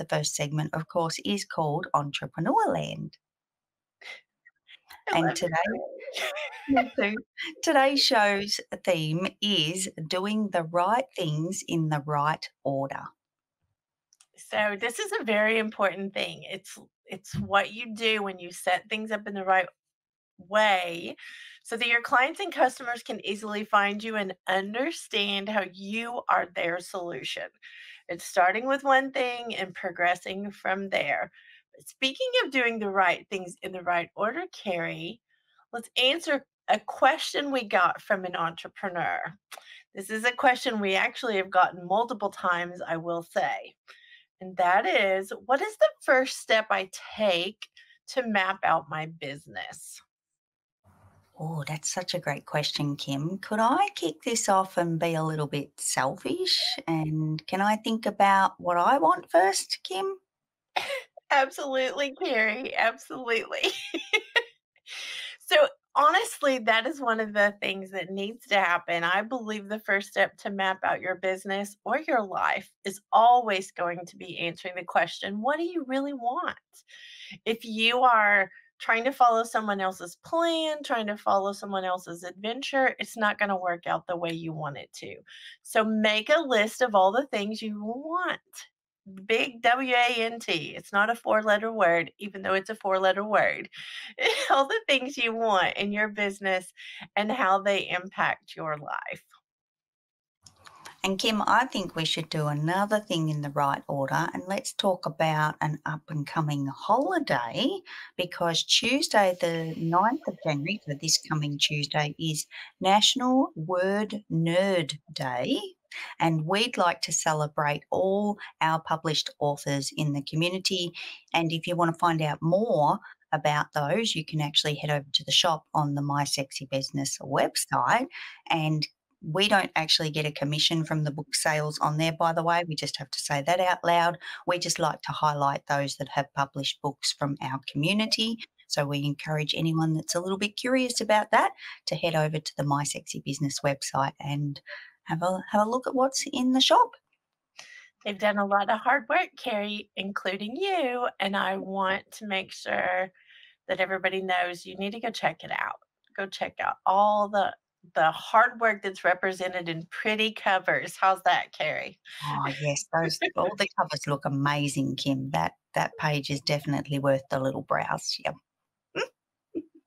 the first segment, of course, is called Entrepreneur Land. And today, today's show's theme is doing the right things in the right order. So this is a very important thing. It's it's what you do when you set things up in the right way so that your clients and customers can easily find you and understand how you are their solution. It's starting with one thing and progressing from there. Speaking of doing the right things in the right order, Kerry, let's answer a question we got from an entrepreneur. This is a question we actually have gotten multiple times, I will say. And that is what is the first step I take to map out my business? Oh, that's such a great question, Kim. Could I kick this off and be a little bit selfish? And can I think about what I want first, Kim? Absolutely, Kerry. Absolutely. so, honestly, that is one of the things that needs to happen. I believe the first step to map out your business or your life is always going to be answering the question what do you really want? If you are trying to follow someone else's plan, trying to follow someone else's adventure, it's not going to work out the way you want it to. So make a list of all the things you want. Big W A N T. It's not a four letter word, even though it's a four letter word. all the things you want in your business and how they impact your life. And Kim, I think we should do another thing in the right order and let's talk about an up and coming holiday because Tuesday, the 9th of January, so this coming Tuesday, is National Word Nerd Day. And we'd like to celebrate all our published authors in the community. And if you want to find out more about those, you can actually head over to the shop on the My Sexy Business website and we don't actually get a commission from the book sales on there, by the way. We just have to say that out loud. We just like to highlight those that have published books from our community. So we encourage anyone that's a little bit curious about that to head over to the My Sexy Business website and have a have a look at what's in the shop. They've done a lot of hard work, Kerry, including you, and I want to make sure that everybody knows you need to go check it out. Go check out all the the hard work that's represented in pretty covers. How's that, Kerry? Oh yes, those all the covers look amazing, Kim. That that page is definitely worth the little browse. Yep.